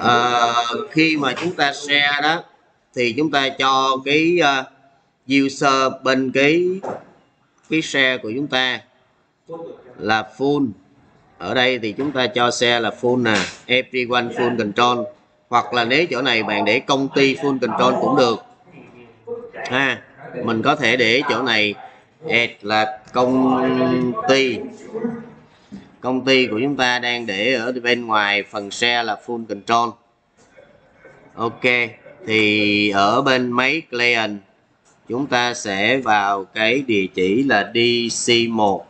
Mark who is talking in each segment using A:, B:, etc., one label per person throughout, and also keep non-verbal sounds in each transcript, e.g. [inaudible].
A: uh, khi mà chúng ta share đó thì chúng ta cho cái uh, user bên cái cái share của chúng ta là full. Ở đây thì chúng ta cho xe là full nè everyone full control. Hoặc là nếu chỗ này bạn để công ty full control cũng được. Ha mình có thể để chỗ này add là công ty công ty của chúng ta đang để ở bên ngoài, phần xe là full control. Ok, thì ở bên máy client, chúng ta sẽ vào cái địa chỉ là DC1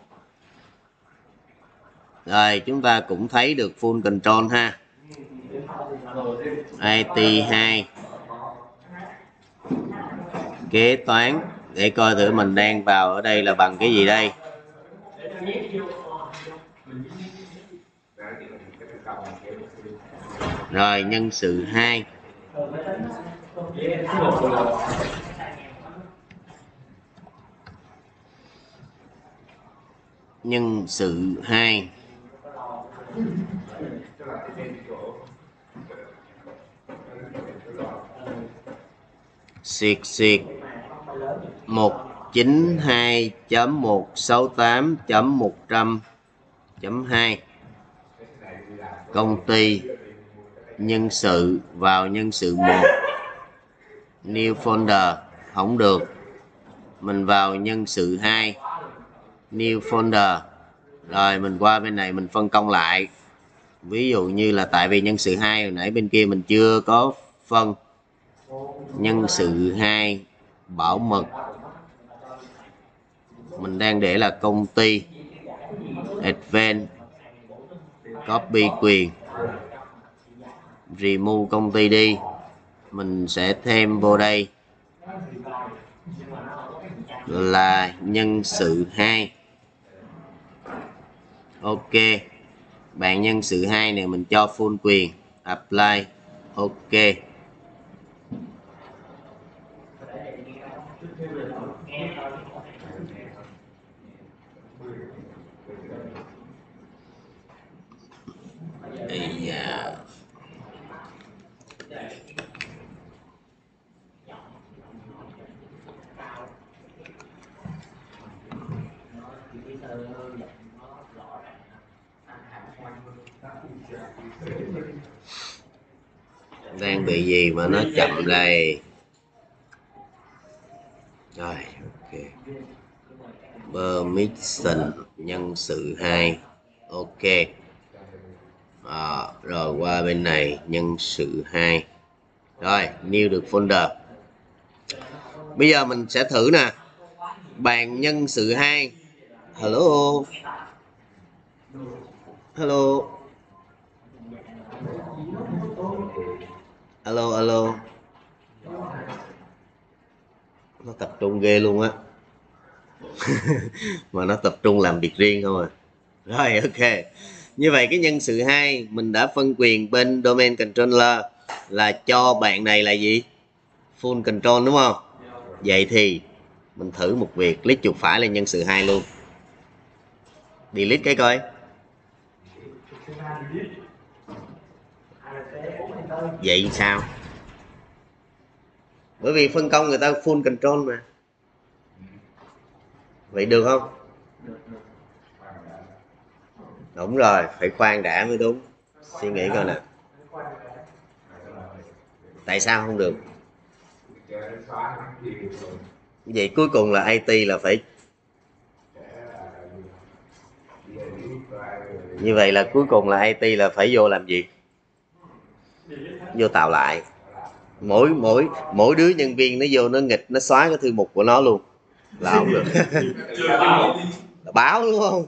A: rồi, chúng ta cũng thấy được full control ha. IT2 kế toán, để coi thử mình đang vào ở đây là bằng cái gì đây. Rồi nhân sự 2 nhân sự 2 xịt xịt 192.168.100.2 công ty nhân sự vào nhân sự một. New folder không được. Mình vào nhân sự 2 new folder rồi mình qua bên này mình phân công lại. Ví dụ như là tại vì nhân sự 2 hồi nãy bên kia mình chưa có phân. Nhân sự 2 bảo mật. Mình đang để là công ty advent copy quyền remove công ty đi. Mình sẽ thêm vô đây. Là nhân sự 2 ok. Bạn nhân sự 2 này mình cho full quyền. Apply. Ok. Đang bị gì mà nó chậm đây rồi ok. Permission nhân sự 2 ok. À, rồi qua bên này nhân sự 2 rồi new được folder bây giờ mình sẽ thử nè. Bàn nhân sự 2 hello. Hello alo alo. Nó tập trung ghê luôn á. [laughs] Mà nó tập trung làm việc riêng không à? Rồi, ok. Như vậy cái nhân sự hai, mình đã phân quyền bên domain controller là cho bạn này là gì? Full control đúng không? Vậy thì mình thử một việc click chuột phải là nhân sự hai luôn. Delete cái coi. Vậy sao? Bởi vì phân công người ta full control mà. Vậy được không? Đúng rồi, phải khoan đã mới đúng. Suy nghĩ coi nè. Tại sao không được? Vậy cuối cùng là IT là phải như vậy là cuối cùng là IT là phải vô làm gì? Vô tạo lại. Mỗi mỗi mỗi đứa nhân viên nó vô nó nghịch, nó xóa cái thư mục của nó luôn. Là không được. Báo đúng không?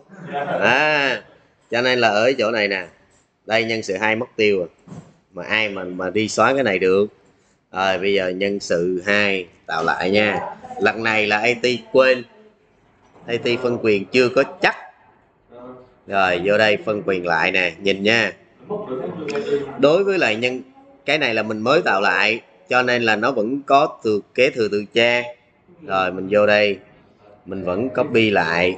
A: À cho nên là ở chỗ này nè, đây nhân sự hai mất tiêu rồi. Mà ai mà mà đi xóa cái này được? Rồi bây giờ nhân sự hai tạo lại nha. Lần này là IT quên. IT phân quyền chưa có chắc. Rồi, vô đây phân quyền lại nè, nhìn nha đối với lại nhân, cái này là mình mới tạo lại, cho nên là nó vẫn có từ, kế thừa từ cha. Rồi mình vô đây, mình vẫn copy lại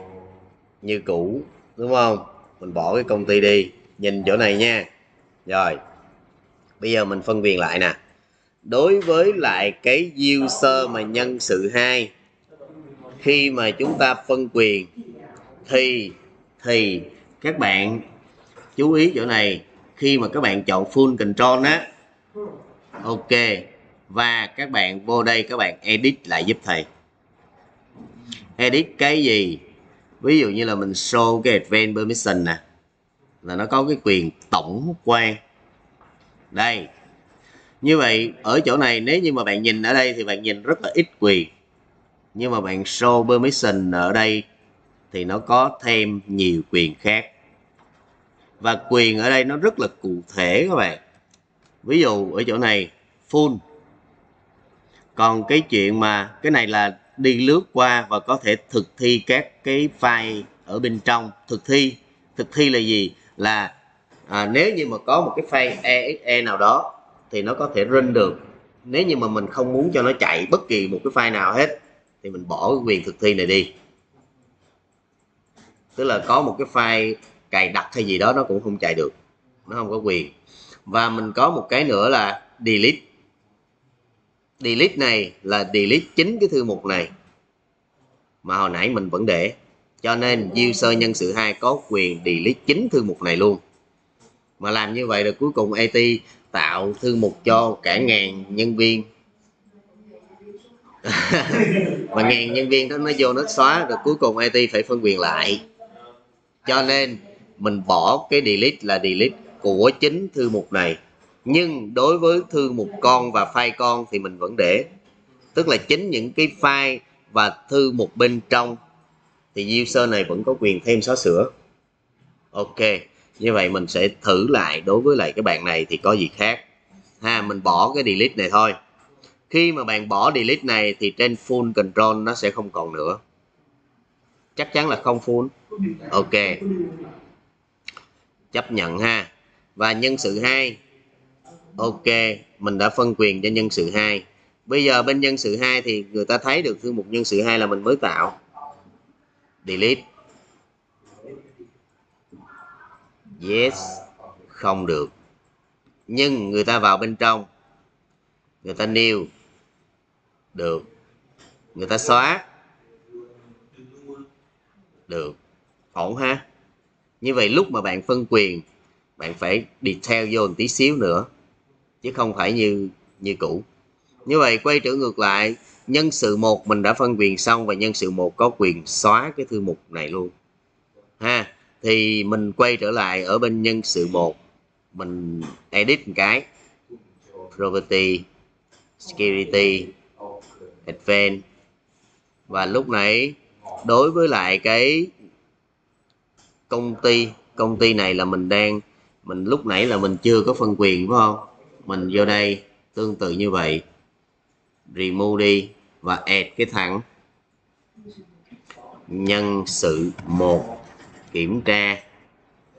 A: như cũ, đúng không? Mình bỏ cái công ty đi, nhìn chỗ này nha. Rồi, bây giờ mình phân quyền lại nè. Đối với lại cái user mà nhân sự hai, khi mà chúng ta phân quyền, thì thì các bạn chú ý chỗ này khi mà các bạn chọn full control á. Ok. Và các bạn vô đây các bạn edit lại giúp thầy. Edit cái gì? Ví dụ như là mình show cái advanced permission nè. Là nó có cái quyền tổng quan. Đây. Như vậy, ở chỗ này, nếu như mà bạn nhìn ở đây thì bạn nhìn rất là ít quyền. Nhưng mà bạn show permission ở đây thì nó có thêm nhiều quyền khác và quyền ở đây nó rất là cụ thể các bạn. Ví dụ ở chỗ này full. Còn cái chuyện mà cái này là đi lướt qua và có thể thực thi các cái file ở bên trong. Thực thi thực thi là gì? Là à, nếu như mà có một cái file exe nào đó thì nó có thể run được. Nếu như mà mình không muốn cho nó chạy bất kỳ một cái file nào hết thì mình bỏ cái quyền thực thi này đi. Tức là có một cái file cài đặt hay gì đó nó cũng không chạy được. Nó không có quyền. Và mình có một cái nữa là delete. Delete này là delete chính cái thư mục này mà hồi nãy mình vẫn để. Cho nên user nhân sự 2 có quyền delete chính thư mục này luôn. Mà làm như vậy là cuối cùng AT tạo thư mục cho cả ngàn nhân viên. [laughs] Mà ngàn nhân viên đó nó vô nó xóa, rồi cuối cùng IT phải phân quyền lại. Cho nên mình bỏ cái delete là delete của chính thư mục này. Nhưng đối với thư mục con và file con thì mình vẫn để. Tức là chính những cái file và thư mục bên trong thì user này vẫn có quyền thêm xóa sửa. Ok, như vậy mình sẽ thử lại đối với lại cái bạn này thì có gì khác. Ha, mình bỏ cái delete này thôi. Khi mà bạn bỏ delete này thì trên full control nó sẽ không còn nữa. Chắc chắn là không full. Ok chấp nhận ha. Và nhân sự hai. Ok, mình đã phân quyền cho nhân sự hai. Bây giờ bên nhân sự hai thì người ta thấy được thư mục nhân sự hai là mình mới tạo. Delete. Yes, không được. Nhưng người ta vào bên trong. Người ta nêu. Được. Người ta xóa. Được. Ổn ha như vậy lúc mà bạn phân quyền, bạn phải detail vô một tí xíu nữa, chứ không phải như như cũ. Như vậy quay trở ngược lại, nhân sự một mình đã phân quyền xong và nhân sự một có quyền xóa cái thư mục này luôn. Ha, thì mình quay trở lại ở bên nhân sự một, mình edit một cái. Property, security advanced và lúc nãy, đối với lại cái công ty. Công ty này là mình đang, mình lúc nãy là mình chưa có phân quyền, phải không? Mình vô đây tương tự như vậy. Remove đi và add cái thẳng. Nhân sự một, kiểm tra.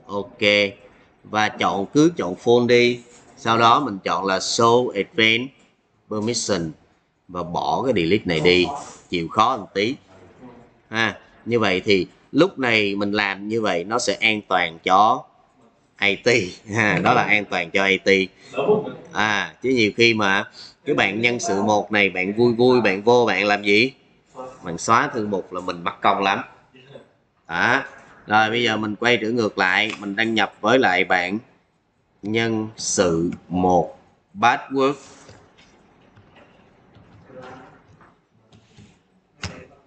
A: Ok. Và chọn, cứ chọn phone đi. Sau đó mình chọn là show advanced permission và bỏ cái delete này đi. Chịu khó một tí. Ha, như vậy thì lúc này mình làm như vậy nó sẽ an toàn cho AT ha đó là an toàn cho AT à chứ nhiều khi mà cái bạn nhân sự một này bạn vui vui bạn vô bạn làm gì? Bạn xóa thư mục là mình mất công lắm. À, rồi bây giờ mình quay trở ngược lại mình đăng nhập với lại bạn nhân sự một password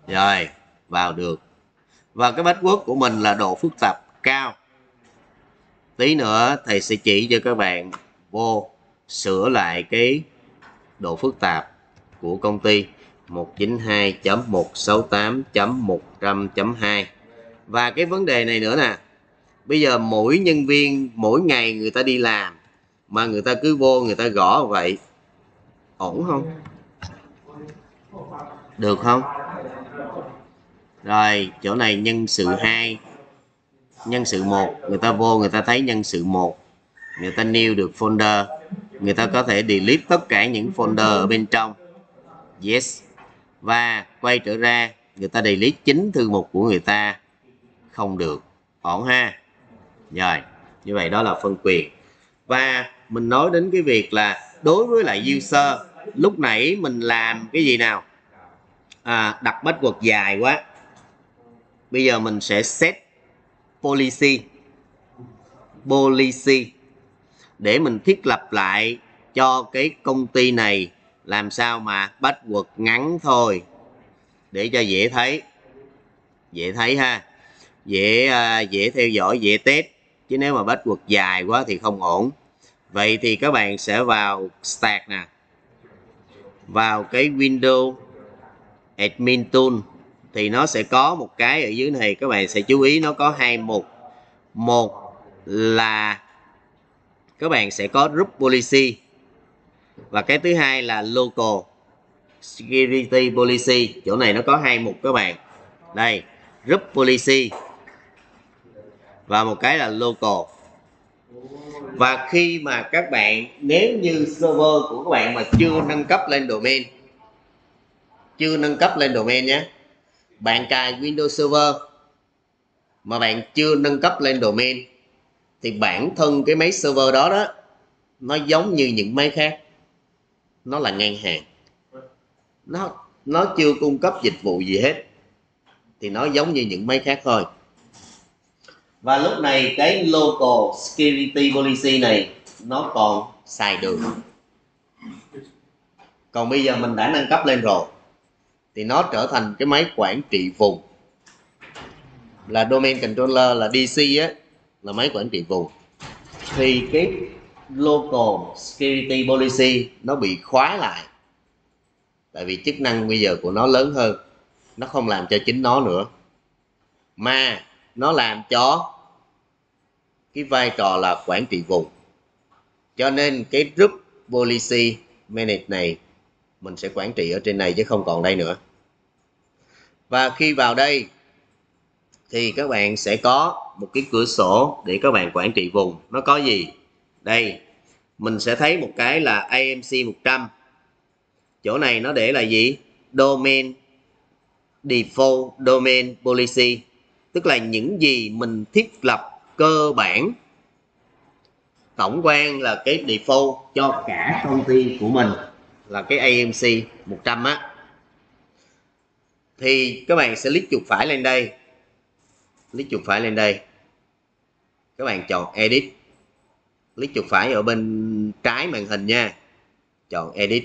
A: rồi vào được và cái password của mình là độ phức tạp cao. Tí nữa thầy sẽ chỉ cho các bạn vô sửa lại cái độ phức tạp của công ty 192.168.100.2 và cái vấn đề này nữa nè, bây giờ mỗi nhân viên, mỗi ngày người ta đi làm mà người ta cứ vô người ta gõ vậy, ổn không? Được không? Rồi chỗ này nhân sự 2 nhân sự một người ta vô người ta thấy nhân sự một. Người ta new được folder. Người ta có thể delete tất cả những folder ở bên trong. Yes. Và quay trở ra người ta delete chính thư mục của người ta. Không được. Ổn ha? Rồi như vậy đó là phân quyền. Và mình nói đến cái việc là đối với lại user lúc nãy mình làm cái gì nào? À, đặt password dài quá bây giờ mình sẽ set policy. Policy. Để mình thiết lập lại cho cái công ty này làm sao mà password ngắn thôi. Để cho dễ thấy. Dễ thấy ha. Dễ à, dễ theo dõi, dễ test. Chứ nếu mà password dài quá thì không ổn. Vậy thì các bạn sẽ vào stack nè. Vào cái window admin tool thì nó sẽ có một cái ở dưới này, các bạn sẽ chú ý nó có hai mục. Một là các bạn sẽ có group policy. Và cái thứ hai là local security policy. Chỗ này nó có hai mục các bạn. Đây, group policy. Và một cái là local. Và khi mà các bạn, nếu như server của các bạn mà chưa nâng cấp lên domain, chưa nâng cấp lên domain nhé bạn cài Windows Server mà bạn chưa nâng cấp lên domain, thì bản thân cái máy server đó đó, nó giống như những máy khác. Nó là ngang hàng. Nó nó chưa cung cấp dịch vụ gì hết, thì nó giống như những máy khác thôi. Và lúc này cái local security policy này, nó còn xài được còn bây giờ mình đã nâng cấp lên rồi thì nó trở thành cái máy quản trị vùng. Là domain controller, là DC á, là máy quản trị vùng. Thì cái local security policy nó bị khóa lại. Tại vì chức năng bây giờ của nó lớn hơn. Nó không làm cho chính nó nữa. Mà nó làm cho cái vai trò là quản trị vùng. Cho nên cái group policy manage này mình sẽ quản trị ở trên này chứ không còn đây nữa và khi vào đây, thì các bạn sẽ có một cái cửa sổ để các bạn quản trị vùng. Nó có gì? Đây, mình sẽ thấy một cái là AMC 100 chỗ này nó để là gì? Domain default, domain policy. Tức là những gì mình thiết lập cơ bản, tổng quan là cái default cho cả công ty của mình là cái AMC 100 á thì các bạn sẽ click chuột phải lên đây. Click chuột phải lên đây. Các bạn chọn edit. Click chuột phải ở bên trái màn hình nha. Chọn edit.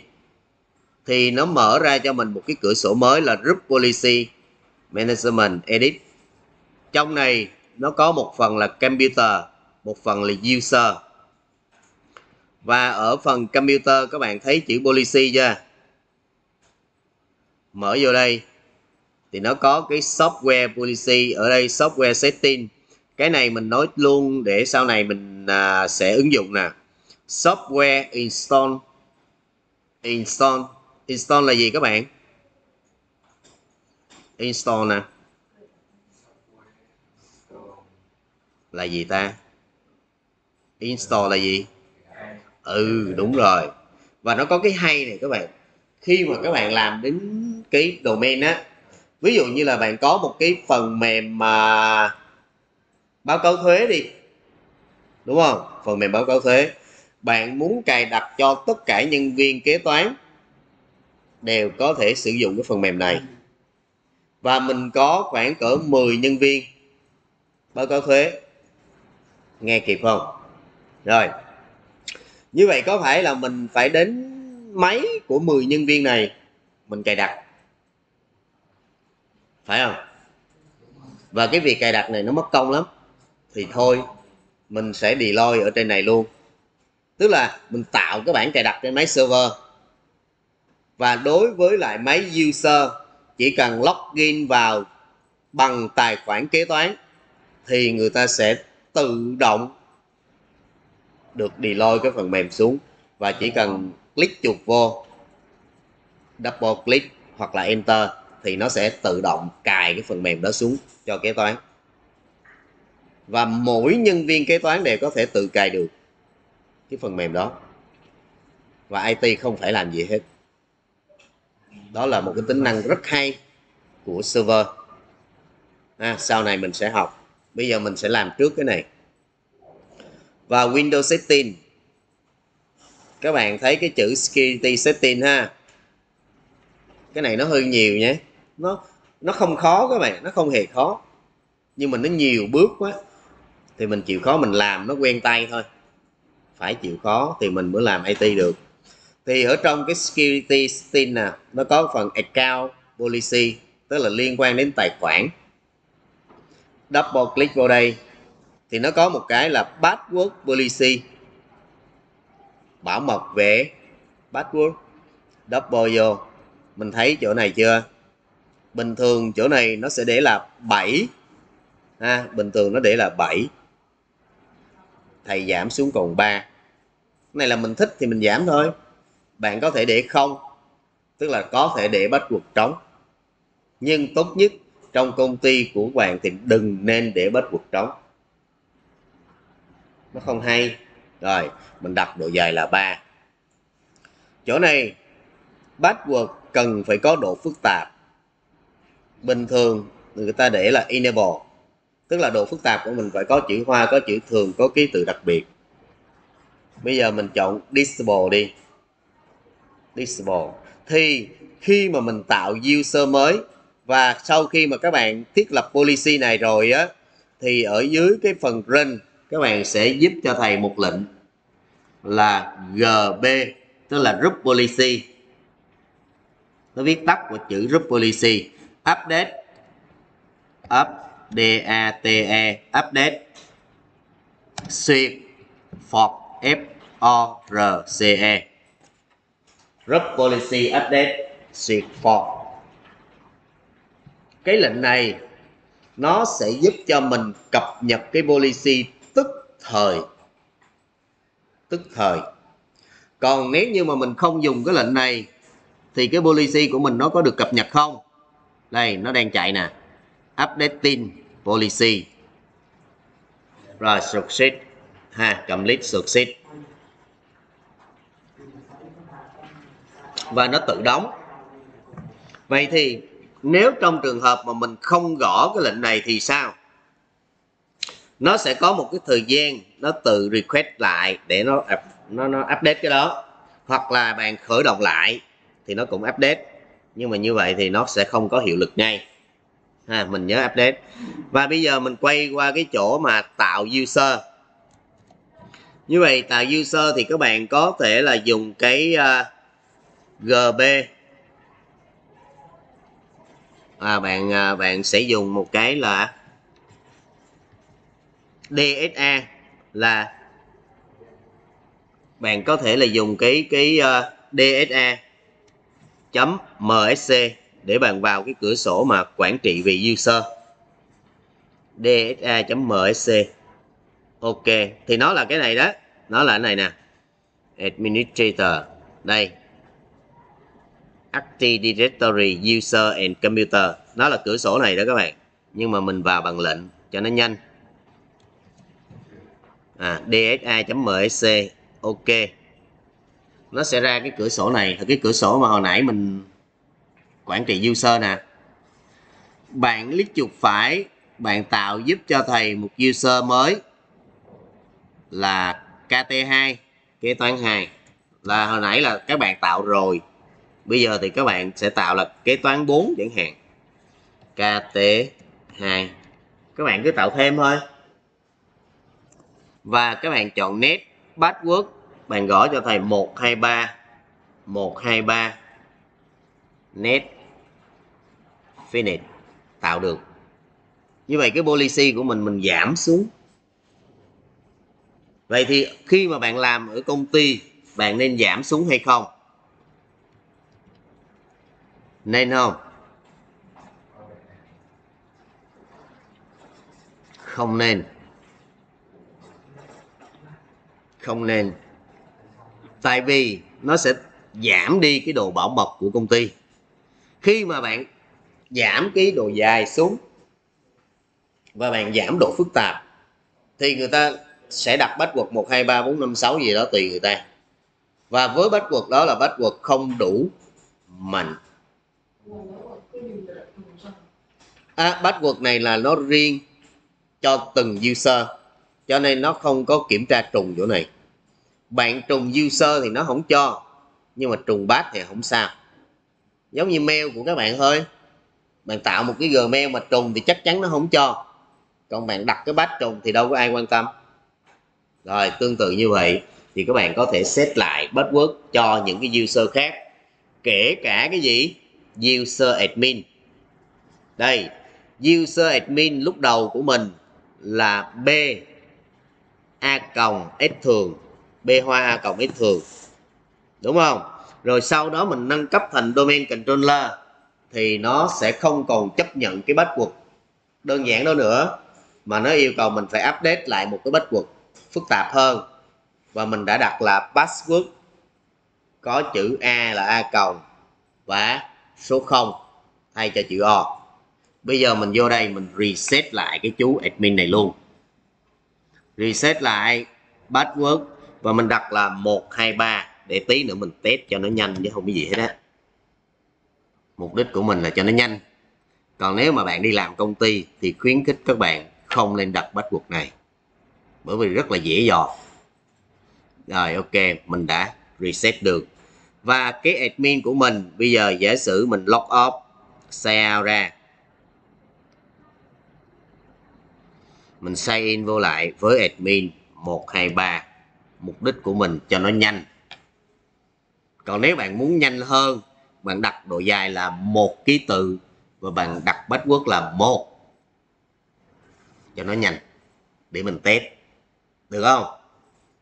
A: Thì nó mở ra cho mình một cái cửa sổ mới là group policy management edit. Trong này nó có một phần là computer, một phần là user. Và ở phần computer các bạn thấy chữ policy chưa? Mở vô đây thì nó có cái software policy ở đây software setting. Cái này mình nói luôn để sau này mình à, sẽ ứng dụng nè. Software install. Install. Install là gì các bạn? Install nè. Là gì ta? Install là gì? Ừ đúng rồi. Và nó có cái hay này các bạn. Khi mà các bạn làm đến cái domain á ví dụ như là bạn có một cái phần mềm mà báo cáo thuế đi, đúng không? Phần mềm báo cáo thuế. Bạn muốn cài đặt cho tất cả nhân viên kế toán đều có thể sử dụng cái phần mềm này. Và mình có khoảng cỡ 10 nhân viên báo cáo thuế. Nghe kịp không? Rồi. Như vậy có phải là mình phải đến máy của 10 nhân viên này mình cài đặt? Phải không? Và cái việc cài đặt này nó mất công lắm. Thì thôi, mình sẽ deploy ở trên này luôn. Tức là mình tạo cái bản cài đặt trên máy server. Và đối với lại máy user, chỉ cần login vào bằng tài khoản kế toán, thì người ta sẽ tự động được deploy cái phần mềm xuống. Và chỉ cần click chuột vô, double click hoặc là enter thì nó sẽ tự động cài cái phần mềm đó xuống cho kế toán. Và mỗi nhân viên kế toán đều có thể tự cài được cái phần mềm đó. Và IT không phải làm gì hết. Đó là một cái tính năng rất hay của server. À, sau này mình sẽ học. Bây giờ mình sẽ làm trước cái này. Và Windows Setting các bạn thấy cái chữ security setting ha? Cái này nó hơi nhiều nhé nó nó không khó các bạn, nó không hề khó. Nhưng mà nó nhiều bước quá, thì mình chịu khó mình làm, nó quen tay thôi. Phải chịu khó thì mình mới làm IT được. Thì ở trong cái security setting nè, nó có phần account policy, tức là liên quan đến tài khoản. Double click vào đây, thì nó có một cái là password policy. Bảo mật về password. Double vô, mình thấy chỗ này chưa? Bình thường chỗ này nó sẽ để là 7 ha, bình thường nó để là 7 thầy giảm xuống còn 3 cái này là mình thích thì mình giảm thôi. Bạn có thể để không, tức là có thể để bắt cuộc trống. Nhưng tốt nhất trong công ty của bạn thì đừng nên để bắt cuộc trống. Nó không hay. Rồi, mình đặt độ dài là 3 chỗ này password cần phải có độ phức tạp bình thường, người ta để là enable. Tức là độ phức tạp của mình phải có chữ hoa, có chữ thường, có ký tự đặc biệt. Bây giờ mình chọn disable đi. Disable. Thì khi mà mình tạo user mới, và sau khi mà các bạn thiết lập policy này rồi á, thì ở dưới cái phần run, các bạn sẽ giúp cho thầy một lệnh là gb, tức là group policy. Nó viết tắt của chữ group policy update. Up d a t e update. Xuyệt for f. O. R. C. E. Group policy update. Xuyệt for cái lệnh này, nó sẽ giúp cho mình cập nhật cái policy tức thời. Tức thời. Còn nếu như mà mình không dùng cái lệnh này, thì cái policy của mình nó có được cập nhật không? Đây, nó đang chạy nè. Updating policy. Rồi, succeed. Ha, complete, succeed. Và nó tự đóng. Vậy thì, nếu trong trường hợp mà mình không gõ cái lệnh này thì sao? Nó sẽ có một cái thời gian nó tự request lại để nó nó nó update cái đó. Hoặc là bạn khởi động lại thì nó cũng update nhưng mà như vậy thì nó sẽ không có hiệu lực ngay. Ha mình nhớ update. Và bây giờ mình quay qua cái chỗ mà tạo user. Như vậy tạo user thì các bạn có thể là dùng cái à, uh, gb à, bạn uh, bạn sẽ dùng một cái là DSA là bạn có thể là dùng cái cái à, uh, DSA MSC để bạn vào cái cửa sổ mà quản trị vị user Dsa.msc. ok thì nó là cái này đó. Nó là cái này nè. Administrator. Đây. Active Directory User and Computer. Nó là cửa sổ này đó các bạn. Nhưng mà mình vào bằng lệnh cho nó nhanh. À, dsa.msc ok nó sẽ ra cái cửa sổ này. Cái cửa sổ mà hồi nãy mình quản trị user nè. Bạn click chuột phải, bạn tạo giúp cho thầy một user mới là KT2 kế toán 2 là hồi nãy là các bạn tạo rồi. Bây giờ thì các bạn sẽ tạo là kế toán 4 chẳng hạn. KT2 các bạn cứ tạo thêm thôi. Và các bạn chọn net password bạn gõ cho thầy 123 123 net, finish, tạo được. Như vậy cái policy của mình mình giảm xuống. Vậy thì khi mà bạn làm ở công ty, bạn nên giảm xuống hay không? Nên không? Không nên. Không nên tại vì nó sẽ giảm đi cái độ bảo mật của công ty. Khi mà bạn giảm cái độ dài xuống và bạn giảm độ phức tạp thì người ta sẽ đặt bách quật 1, 2, 3, 4, 5, 6 gì đó tùy người ta. Và với bách quật đó là bách quật không đủ mạnh. À, password này là nó riêng cho từng user cho nên nó không có kiểm tra trùng chỗ này bạn trùng user thì nó không cho, nhưng mà trùng bát thì không sao. Giống như mail của các bạn thôi. Bạn tạo một cái gmail mà trùng thì chắc chắn nó không cho. Còn bạn đặt cái bát trùng thì đâu có ai quan tâm. Rồi, tương tự như vậy thì các bạn có thể set lại password cho những cái user khác. Kể cả cái gì? User admin. Đây, user admin lúc đầu của mình là b a cộng s thường b hoa a cộng x thường. Đúng không? Rồi sau đó mình nâng cấp thành domain controller thì nó sẽ không còn chấp nhận cái password đơn giản đó nữa, mà nó yêu cầu mình phải update lại một cái password phức tạp hơn. Và mình đã đặt là password có chữ A là A cộng và số 0 thay cho chữ O. Bây giờ mình vô đây mình reset lại cái chú admin này luôn. Reset lại password và mình đặt là 123 để tí nữa mình test cho nó nhanh chứ không có gì hết á. Mục đích của mình là cho nó nhanh. Còn nếu mà bạn đi làm công ty thì khuyến khích các bạn không nên đặt bắt buộc này, bởi vì rất là dễ dò. Rồi, ok, mình đã reset được. Và cái admin của mình, bây giờ giả sử mình log off xe out ra. Mình sign in vô lại với admin 123 mục đích của mình cho nó nhanh. Còn nếu bạn muốn nhanh hơn, bạn đặt độ dài là một ký tự và bạn đặt password là một cho nó nhanh để mình test. Được không?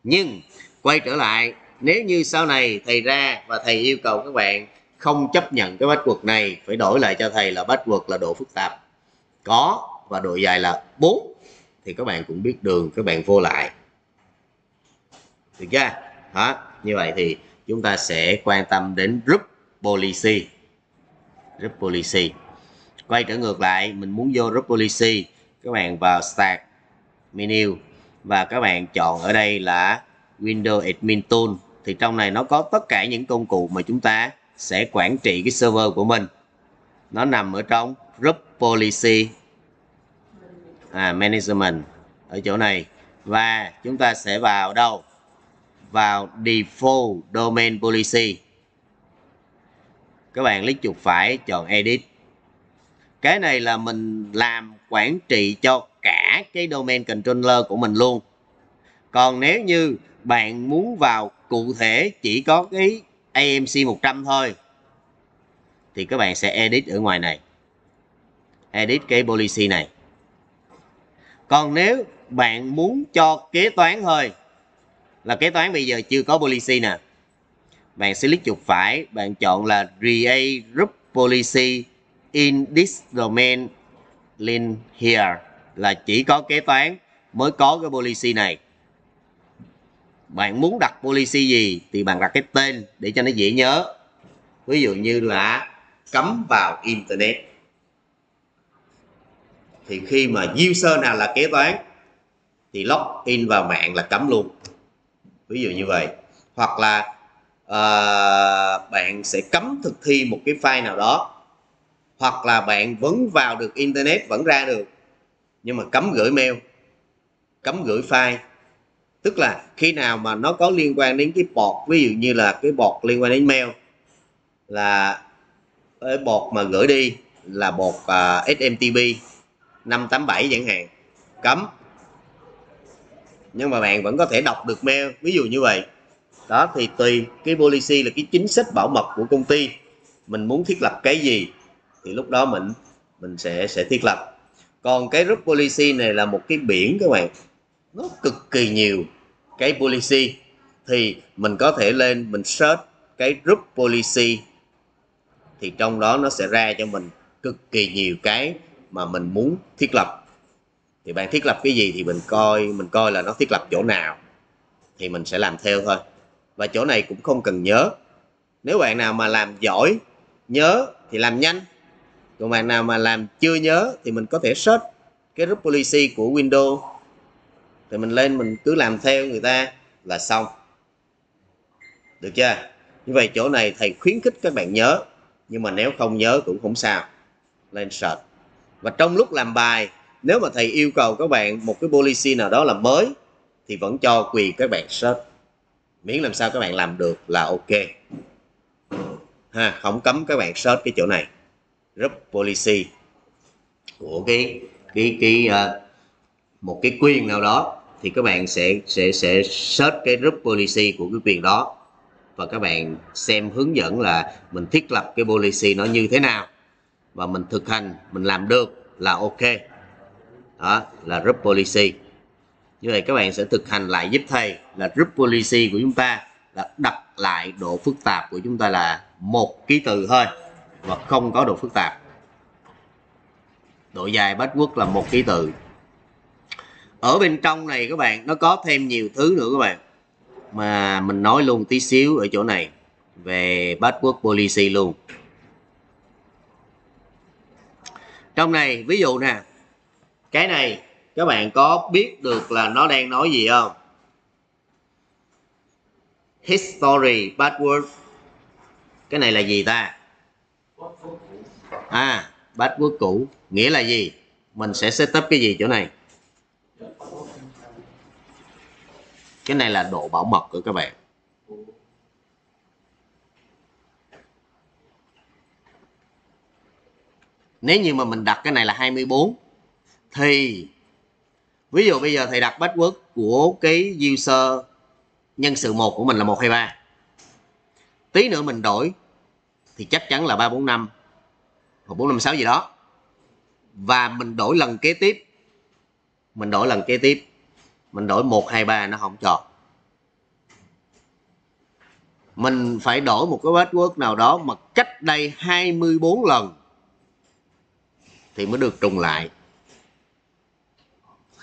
A: Nhưng quay trở lại, nếu như sau này thầy ra và thầy yêu cầu các bạn không chấp nhận cái password này, phải đổi lại cho thầy là password là độ phức tạp. Có và độ dài là 4 thì các bạn cũng biết đường, các bạn vô lại được chưa đó như vậy thì chúng ta sẽ quan tâm đến group policy. Group policy. Quay trở ngược lại mình muốn vô group policy. Các bạn vào start menu và các bạn chọn ở đây là Windows Admin Tool. Thì trong này nó có tất cả những công cụ mà chúng ta sẽ quản trị cái server của mình. Nó nằm ở trong group policy. À, management ở chỗ này. Và chúng ta sẽ vào đâu? Vào default domain policy. Các bạn click chuột phải, chọn edit. Cái này là mình làm quản trị cho cả cái domain controller của mình luôn. Còn nếu như bạn muốn vào cụ thể chỉ có cái AMC 100 thôi, thì các bạn sẽ edit ở ngoài này. Edit cái policy này. Còn nếu bạn muốn cho kế toán thôi là kế toán bây giờ chưa có policy nè. Bạn sẽ click chuột phải, bạn chọn là create group policy in this domain link here. Là chỉ có kế toán mới có cái policy này. Bạn muốn đặt policy gì thì bạn đặt cái tên để cho nó dễ nhớ. Ví dụ như là cấm vào internet. Thì khi mà user nào là kế toán thì log in vào mạng là cấm luôn ví dụ như vậy. Hoặc là uh, bạn sẽ cấm thực thi một cái file nào đó. Hoặc là bạn vẫn vào được internet vẫn ra được. Nhưng mà cấm gửi mail cấm gửi file. Tức là khi nào mà nó có liên quan đến cái bọt ví dụ như là cái bọt liên quan đến mail là cái bọt mà gửi đi là bọt uh, SMTP 587 chẳng hạn cấm nhưng mà bạn vẫn có thể đọc được mail, ví dụ như vậy. Đó, thì tùy cái policy là cái chính sách bảo mật của công ty. Mình muốn thiết lập cái gì, thì lúc đó mình mình sẽ sẽ thiết lập. Còn cái group policy này là một cái biển các bạn. Nó cực kỳ nhiều cái policy. Thì mình có thể lên, mình search cái group policy, thì trong đó nó sẽ ra cho mình cực kỳ nhiều cái mà mình muốn thiết lập thì bạn thiết lập cái gì thì mình coi mình coi là nó thiết lập chỗ nào, thì mình sẽ làm theo thôi. Và chỗ này cũng không cần nhớ. Nếu bạn nào mà làm giỏi, nhớ thì làm nhanh. Còn bạn nào mà làm chưa nhớ thì mình có thể search cái group policy của Windows. Thì mình lên mình cứ làm theo người ta là xong. Được chưa? Như vậy chỗ này thầy khuyến khích các bạn nhớ, nhưng mà nếu không nhớ cũng không sao. Lên search. Và trong lúc làm bài nếu mà thầy yêu cầu các bạn một cái policy nào đó là mới thì vẫn cho quyền các bạn search miễn làm sao các bạn làm được là ok. Ha không cấm các bạn search cái chỗ này. Group policy của cái cái cái uh, một cái quyền nào đó thì các bạn sẽ sẽ sẽ search cái group policy của cái quyền đó. Và các bạn xem hướng dẫn là mình thiết lập cái policy nó như thế nào. Và mình thực hành mình làm được là ok đó, là group policy. Như vậy các bạn sẽ thực hành lại giúp thầy là group policy của chúng ta là đặt lại độ phức tạp của chúng ta là một ký tự thôi, và không có độ phức tạp. Độ dài bách quốc là một ký tự ở bên trong này các bạn, nó có thêm nhiều thứ nữa các bạn. Mà mình nói luôn tí xíu ở chỗ này về password policy luôn. Trong này, ví dụ nè cái này, các bạn có biết được là nó đang nói gì không? History password cái này là gì ta? À password cũ. Nghĩa là gì? Mình sẽ setup cái gì chỗ này? Cái này là độ bảo mật của các bạn. Nếu như mà mình đặt cái này là 24 thì, ví dụ bây giờ thầy đặt password của cái user nhân sự một của mình là 123 tí nữa mình đổi thì chắc chắn là 345 hoặc 456 gì đó. Và mình đổi lần kế tiếp, mình đổi lần kế tiếp, mình đổi 123 nó không cho mình phải đổi một cái password nào đó mà cách đây 24 lần thì mới được trùng lại.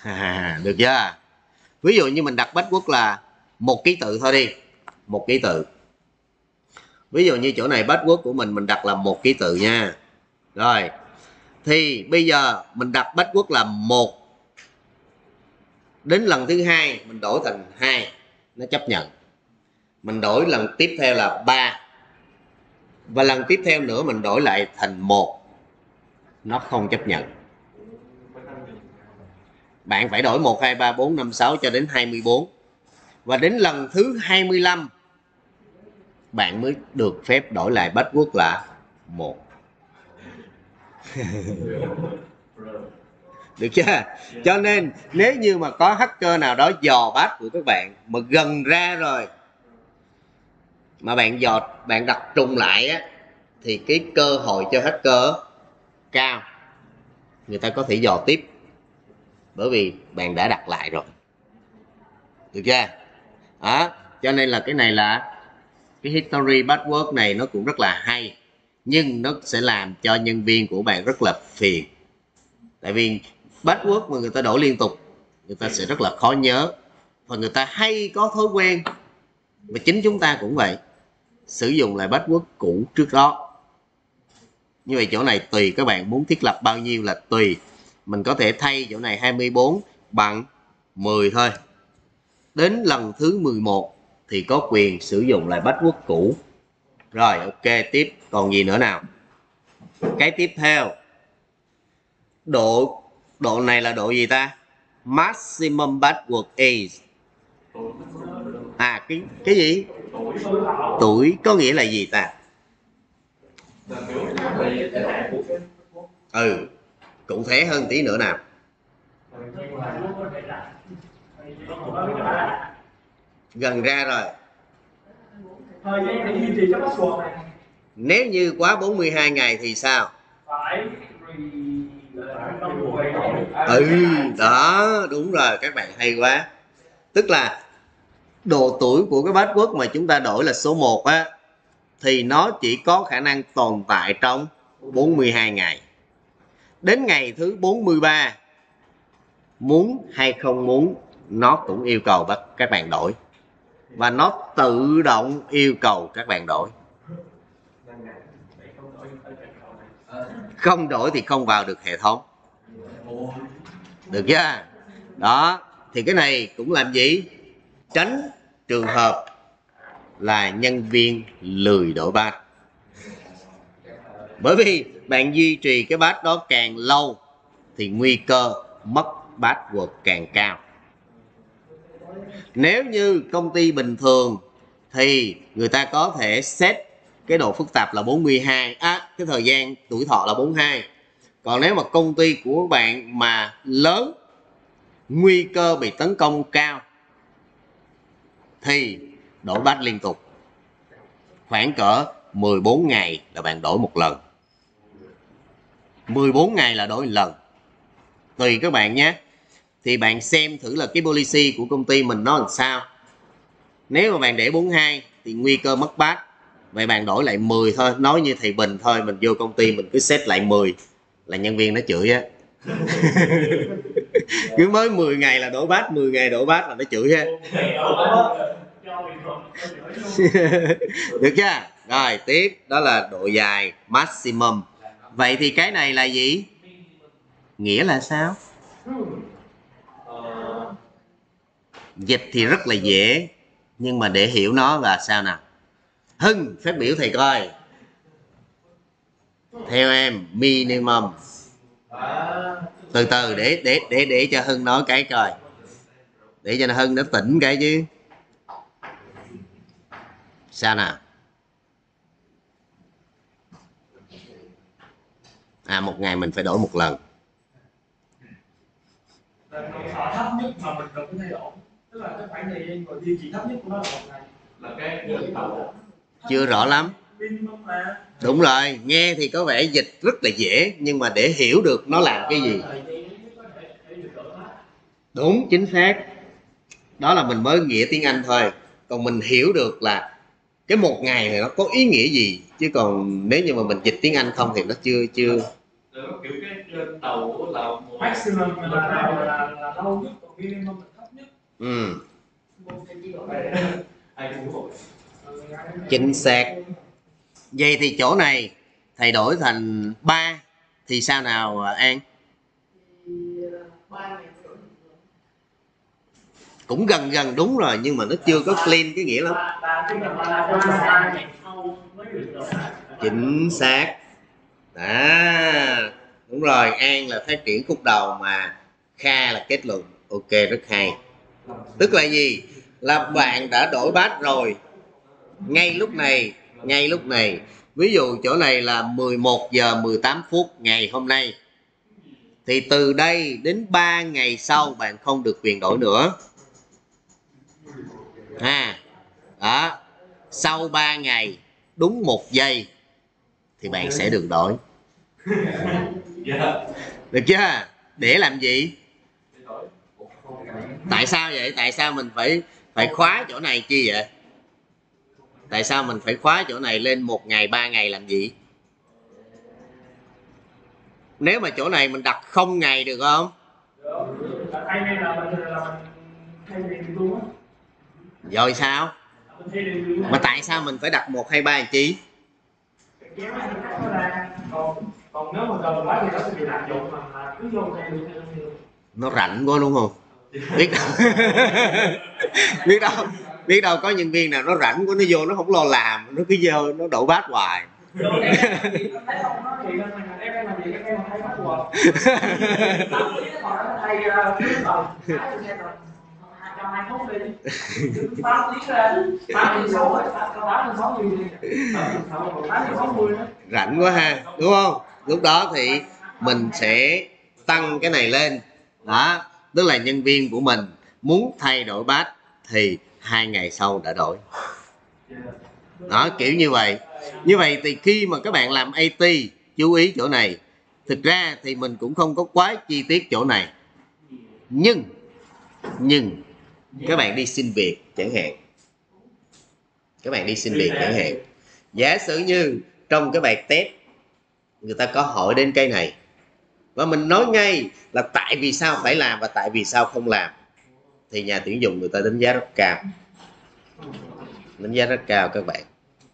A: [laughs] được chưa? Ví dụ như mình đặt password là một ký tự thôi đi. Một ký tự. Ví dụ như chỗ này password của mình mình đặt là một ký tự nha. Rồi. Thì bây giờ mình đặt password là một đến lần thứ hai, mình đổi thành hai. Nó chấp nhận. Mình đổi lần tiếp theo là ba. Và lần tiếp theo nữa mình đổi lại thành một. Nó không chấp nhận bạn phải đổi 1 2 3 4 5 6 cho đến 24 và đến lần thứ 25 bạn mới được phép đổi lại bách quốc là một. [laughs] Được chưa? Cho nên, nếu như mà có hacker nào đó dò bát của các bạn mà gần ra rồi, mà bạn dò, bạn đặt trùng lại á, thì cái cơ hội cho hacker cao. Người ta có thể dò tiếp bởi vì bạn đã đặt lại rồi. Được chưa? Đó, cho nên là cái này là cái history password này nó cũng rất là hay, nhưng nó sẽ làm cho nhân viên của bạn rất là phiền. Tại vì password mà người ta đổi liên tục, người ta sẽ rất là khó nhớ và người ta hay có thói quen. Và chính chúng ta cũng vậy, sử dụng lại password cũ trước đó. Như vậy chỗ này tùy các bạn muốn thiết lập bao nhiêu là tùy mình có thể thay chỗ này 24 bằng 10 thôi. Đến lần thứ 11 thì có quyền sử dụng lại password cũ. Rồi, ok, tiếp. Còn gì nữa nào? Cái tiếp theo. Độ độ này là độ gì ta? Maximum password age à cái cái gì? Tuổi có nghĩa là gì ta? Ừ cụ thể hơn tí nữa nào. Gần ra rồi. Thời gian để duy trì cho password này. Nếu như quá 42 ngày thì sao? Ừ đó đúng rồi các bạn hay quá. Tức là độ tuổi của cái password mà chúng ta đổi là số 1 á thì nó chỉ có khả năng tồn tại trong 42 ngày đến ngày thứ 43 muốn hay không muốn nó cũng yêu cầu bắt các bạn đổi. Và nó tự động yêu cầu các bạn đổi. Không đổi thì không vào được hệ thống. Được chưa? Đó, thì cái này cũng làm gì? Tránh trường hợp là nhân viên lười đổi bát bởi vì bạn duy trì cái bát đó càng lâu thì nguy cơ mất bát quật càng cao. Nếu như công ty bình thường thì người ta có thể set cái độ phức tạp là 42 á à, cái thời gian tuổi thọ là 42 còn nếu mà công ty của bạn mà lớn, nguy cơ bị tấn công cao thì đổi bát liên tục. Khoảng cỡ 14 ngày là bạn đổi một lần. 14 ngày là đổi lần. Tùy các bạn nhé. Thì bạn xem thử là cái policy của công ty mình nó làm sao. Nếu mà bạn để 42 thì nguy cơ mất bát. Vậy bạn đổi lại 10 thôi. Nói như thầy Bình thôi, mình vô công ty mình cứ set lại 10 là nhân viên nó chửi á. [laughs] Cứ mới 10 ngày là đổi bát 10 ngày đổi bát là nó chửi á. [laughs] Được chưa? Rồi, tiếp. Đó là độ dài maximum vậy thì cái này là gì? Nghĩa là sao? Dịch thì rất là dễ, nhưng mà để hiểu nó là sao nào? Hưng, phát biểu thầy coi. Theo em, minimum. Từ từ, để để để để cho hưng nói cái coi. Để cho hưng nó tỉnh cái chứ. Sao nào? À một ngày mình phải đổi một lần.
B: Thấp nhất mà mình cần thay đổi. Tức là cái khoảng thời gian duy trì thấp nhất của nó là một ngày. Là cái
A: chưa rõ lắm. Đúng rồi nghe thì có vẻ dịch rất là dễ nhưng mà để hiểu được nó làm cái gì. Đúng chính xác. Đó là mình mới nghĩa tiếng anh thôi. Còn mình hiểu được là cái một ngày này nó có ý nghĩa gì. Chứ còn nếu như mà mình dịch tiếng anh không thì nó chưa chưa
C: Có kiểu cái trên tàu là một
B: maximum là là, là, là lâu nhất còn minimum là thấp nhất
A: ừ
C: ai cũng
A: chính xác vậy thì chỗ này thầy đổi thành 3 thì sao nào an cũng gần gần đúng rồi nhưng mà nó chưa có clean cái nghĩa lắm chính xác à đúng rồi, an là phát triển khúc đầu mà kha là kết luận. Ok, rất hay. Tức là gì? Là bạn đã đổi bát rồi. Ngay lúc này, ngay lúc này. Ví dụ chỗ này là 11 giờ 18 phút ngày hôm nay. Thì từ đây đến 3 ngày sau bạn không được quyền đổi nữa. À đó. Sau 3 ngày, đúng một giây thì bạn sẽ được đổi được chưa? Để làm gì? Tại sao vậy? Tại sao mình phải phải khóa chỗ này chi vậy? Tại sao mình phải khóa chỗ này lên một ngày ba ngày làm gì? Nếu mà chỗ này mình đặt không ngày được không? Rồi sao? Mà tại sao mình phải đặt một hay ba chi
B: còn nếu mà cần quá thì nó sẽ bị lạm dụng mà cứ vô liền
A: nó rảnh quá đúng không biết đâu biết đâu biết đâu có nhân viên nào nó rảnh quá nó vô nó không lo làm nó cứ vô nó đổ bát hoài rảnh quá ha đúng không lúc đó thì mình sẽ tăng cái này lên. Đó, tức là nhân viên của mình muốn thay đổi bát thì hai ngày sau đã đổi. Đó, kiểu như vậy. Như vậy thì khi mà các bạn làm AT chú ý chỗ này. Thực ra thì mình cũng không có quá chi tiết chỗ này. Nhưng nhưng các bạn đi xin việc chẳng hạn. Các bạn đi xin việc chẳng hạn. Giả sử như trong cái bài test người ta có hỏi đến cây này. Và mình nói ngay là tại vì sao phải làm và tại vì sao không làm. Thì nhà tuyển dụng người ta đánh giá rất cao. Đánh giá rất cao các bạn.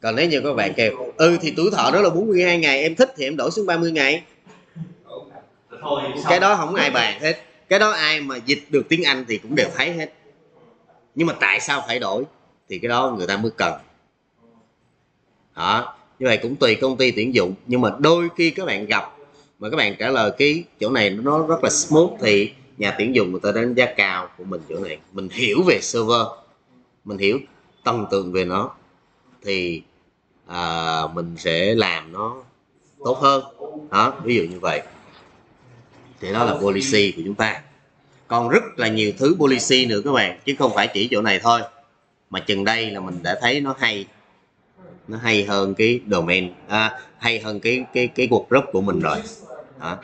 A: Còn nếu như các bạn kêu ừ thì tuổi thọ đó là 42 ngày, em thích thì em đổi xuống 30 ngày. Cái đó không ai bàn hết. Cái đó ai mà dịch được tiếng Anh thì cũng đều thấy hết. Nhưng mà tại sao phải đổi? Thì cái đó người ta mới cần. Đó như vậy cũng tùy công ty tuyển dụng. Nhưng mà đôi khi các bạn gặp mà các bạn trả lời cái chỗ này nó rất là smooth thì nhà tuyển dụng người ta đánh giá cao của mình chỗ này. Mình hiểu về server mình hiểu tân tượng về nó thì à, mình sẽ làm nó tốt hơn. Đó ví dụ như vậy. Thì đó là policy của chúng ta. Còn rất là nhiều thứ policy nữa các bạn chứ không phải chỉ chỗ này thôi. Mà chừng đây là mình đã thấy nó hay nó hay hơn cái domain à, hay hơn cái cái cái cuộc group của mình rồi đó.